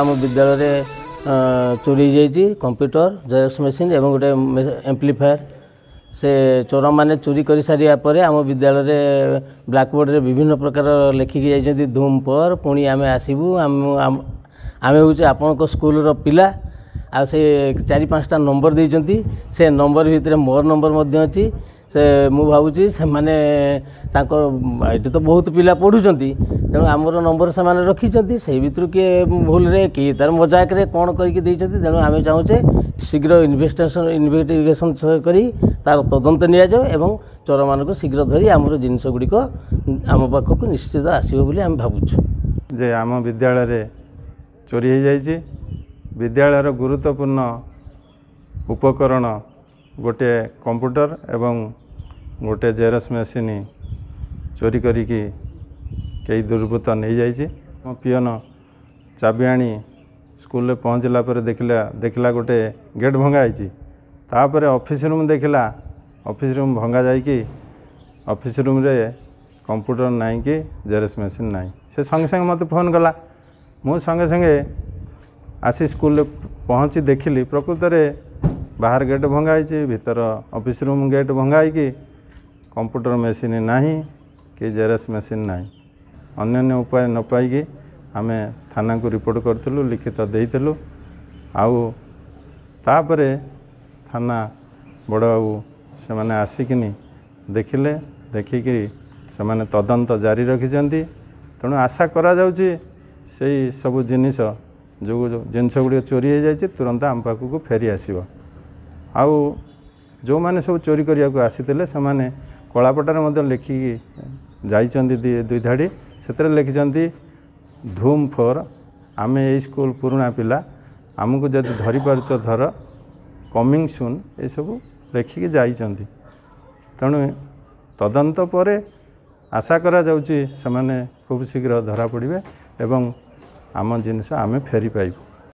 ଆମ ବିଦ୍ୟାଳୟରେ ଅ, ଚୋରି ହେଇଯାଇଛି କମ୍ପ୍ୟୁଟର ଜେରକ୍ସ ମେସିନ୍ ଏବଂ ଗୋଟେ ଆମ୍ପ୍ଲିଫାୟାର ସେ ଚୋରମାନେ ଚୋରି କରିସାରିବା ପରେ ଆମ ବିଦ୍ୟାଳୟରେ ବ୍ଲାକବୋର୍ଡ଼ରେ ବିଭିନ୍ନ ପ୍ରକାର ଲେଖିକି ଯାଇଛନ୍ତି ଧୁମ୍ ପର ପୁଣି ଆମେ ଆସିବୁ ଆମ ଆମ- ଆମେ ହେଉଛୁ ଆପଣଙ୍କ ସ୍କୁଲର ପିଲା। ଆଉ ସେ ଚାରି ପାଞ୍ଚଟା ନମ୍ବର ଦେଇଛନ୍ତି ସେ ନମ୍ବର ଭିତରେ ମୋର ନମ୍ବର ମଧ୍ୟ ଅଛି। ସେ ମୁଁ ଭାବୁଛି ସେମାନେ ତାଙ୍କ ଏଠି ତ ବହୁତ ପିଲା ପଢ଼ୁଛନ୍ତି ତେଣୁ ଆମର ନମ୍ବର ସେମାନେ ରଖିଛନ୍ତି ସେଇ ଭିତରୁ କିଏ ଭୁଲରେ କି ତାର ମଜାକରେ କ'ଣ କରିକି ଦେଇଛନ୍ତି ତେଣୁ ଆମେ ଚାହୁଁଛେ ଶୀଘ୍ର ଇନଭେଷ୍ଟିଗେସନ୍ ଇନଭେଷ୍ଟିଗେସନ୍ କରି ତାର ତଦନ୍ତ ନିଆଯାଉ ଏବଂ ଚୋରମାନଙ୍କୁ ଶୀଘ୍ର ଧରି ଆମର ଜିନିଷ ଗୁଡ଼ିକ ଆମ ପାଖକୁ ନିଶ୍ଚିତ ଆସିବ ବୋଲି ଆମେ ଭାବୁଛୁ। ଯେ ଆମ ବିଦ୍ୟାଳୟରେ ଚୋରି ହୋଇଯାଇଛି। ବିଦ୍ୟାଳୟର ଗୁରୁତ୍ୱପୂର୍ଣ୍ଣ ଉପକରଣ ଗୋଟିଏ କମ୍ପ୍ୟୁଟର ଏବଂ ଗୋଟିଏ ଜେରକ୍ସ ମେସିନ୍ ଚୋରି କରିକି କେହି ଦୁର୍ବୃତ୍ତ ନେଇଯାଇଛି ମୋ ପିଅନ ଚାବି ଆଣି ସ୍କୁଲରେ ପହଞ୍ଚିଲା ପରେ ଦେଖିଲା ଦେଖିଲା ଗୋଟେ ଗେଟ୍ ଭଙ୍ଗା ହେଇଛି। ତାପରେ ଅଫିସ୍ ରୁମ୍ ଦେଖିଲା ଅଫିସ୍ ରୁମ୍ ଭଙ୍ଗା ଯାଇକି ଅଫିସ୍ ରୁମ୍ରେ କମ୍ପ୍ୟୁଟର ନାହିଁ କି ଜେରକ୍ସ ମେସିନ୍ ନାହିଁ। ସେ ସଙ୍ଗେ ସଙ୍ଗେ ମୋତେ ଫୋନ୍ କଲା। ମୁଁ ସଙ୍ଗେ ସଙ୍ଗେ ଆସି ସ୍କୁଲରେ ପହଞ୍ଚି ଦେଖିଲି ପ୍ରକୃତରେ ବାହାର ଗେଟ୍ ଭଙ୍ଗା ହେଇଛି ଭିତର ଅଫିସ୍ ରୁମ୍ ଗେଟ୍ ଭଙ୍ଗା ହେଇକି କମ୍ପ୍ୟୁଟର ମେସିନ୍ ନାହିଁ କି ଜେରକ୍ସ ମେସିନ୍ ନାହିଁ। ଅନ୍ୟାନ୍ୟ ଉପାୟ ନ ପାଇକି ଆମେ ଥାନାକୁ ରିପୋର୍ଟ କରିଥିଲୁ ଲିଖିତ ଦେଇଥିଲୁ। ଆଉ ତାପରେ ଥାନା ବଡ଼ବାବୁ ସେମାନେ ଆସିକିନି ଦେଖିଲେ ଦେଖିକି ସେମାନେ ତଦନ୍ତ ଜାରି ରଖିଛନ୍ତି। ତେଣୁ ଆଶା କରାଯାଉଛି ସେଇ ସବୁ ଜିନିଷ ଯେଉଁ ଜିନିଷ ଗୁଡ଼ିକ ଚୋରି ହୋଇଯାଇଛି ତୁରନ୍ତ ଆମ ପାଖକୁ ଫେରି ଆସିବ। ଆଉ ଯେଉଁମାନେ ସବୁ ଚୋରି କରିବାକୁ ଆସିଥିଲେ ସେମାନେ କଳାପଟାରେ ମଧ୍ୟ ଲେଖିକି ଯାଇଛନ୍ତି ଦୁଇ ଧାଡ଼ି ସେଥିରେ ଲେଖିଛନ୍ତି ଧୁମ୍ ଫୋର୍ ଆମେ ଏଇ ସ୍କୁଲ ପୁରୁଣା ପିଲା ଆମକୁ ଯଦି ଧରିପାରୁଛ ଧର କମିଂ ସୁନ୍ ଏସବୁ ଲେଖିକି ଯାଇଛନ୍ତି। ତେଣୁ ତଦନ୍ତ ପରେ ଆଶା କରାଯାଉଛି ସେମାନେ ଖୁବ୍ ଶୀଘ୍ର ଧରା ପଡ଼ିବେ ଏବଂ ଆମ ଜିନିଷ ଆମେ ଫେରି ପାଇବୁ